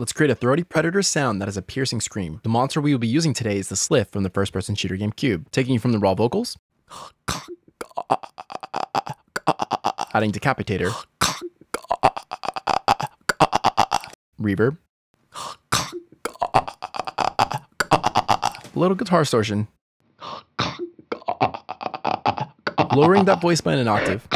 Let's create a throaty predator sound that is a piercing scream. The monster we will be using today is the Slith from the first person shooter game Cube. Taking you from the raw vocals, adding decapitator, reverb, a little guitar distortion, lowering that voice by an octave,